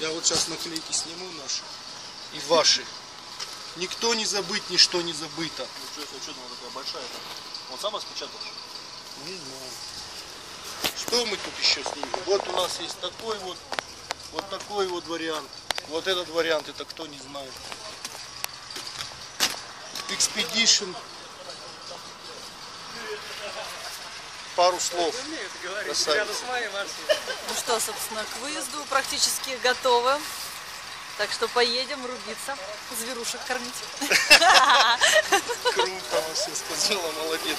Я вот сейчас наклейки сниму наши и ваши. Никто не забыть, ничто не забыто. Ну что, что она такая большая? Он сам распечатал? Не знаю. Что мы тут еще снимем? Вот у нас есть такой вот, вот такой вот вариант. Вот этот вариант, это кто не знает. Expedition. Пару слов. Ну что, собственно, к выезду практически готовы. Так что поедем рубиться, зверушек кормить. Круто, она все сказала, молодец.